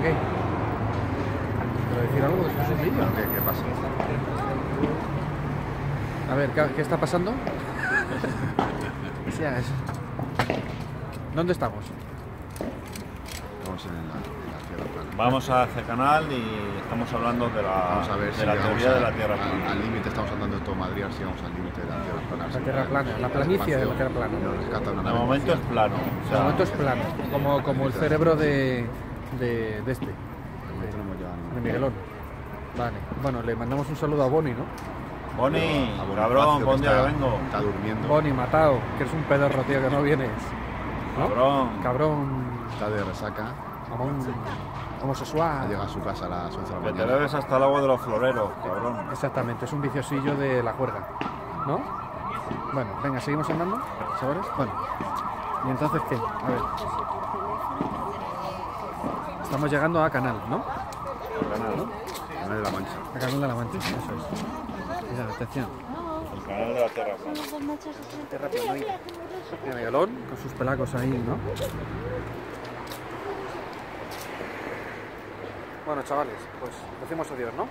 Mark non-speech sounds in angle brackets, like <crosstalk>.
qué? ¿Quiero decir algo? ¿Esto es un vídeo? ¿Qué, qué pasa? A ver, ¿qué, qué está pasando? <laughs> Sí, es- ¿Dónde estamos? Estamos en la, en la Tierra plana. Vamos a hacer canal y estamos hablando de la, Vamos a ver de si la teoría a- de la Tierra al- plana. Al límite estamos andando en todo Madrid, así vamos al límite de la Tierra plana. La Tierra plana, la planicie de la Tierra plana. De momento es plano. o De momento es plano, como, como el cerebro de, de, de este, De Miguelón. Vale, bueno, le mandamos un saludo a Bonnie, ¿no? A Bonifacio, cabrón, que buen día está- que vengo. Está durmiendo. Bonnie, matado, que eres un pedorro, tío, que no vienes. ¿No? Cabrón. Cabrón, Está de resaca. cabrón, homosexual. llegado a su casa a las 11 de la Que te mañana. bebes hasta el agua de los floreros, cabrón. Exactamente, es un viciosillo de la juerga, ¿no? Bueno, venga, seguimos andando, chavales. Bueno, ¿y entonces qué? A ver. Estamos llegando a Canal, ¿no? Canal. Canal de la Mancha. A Canal de la Mancha, eso es. Mira, atención. El canal de la Tierra plana. Tierra planoide. Mira, Miguelón, con sus pelacos ahí, ¿no? Bueno, chavales, pues decimos adiós, ¿no?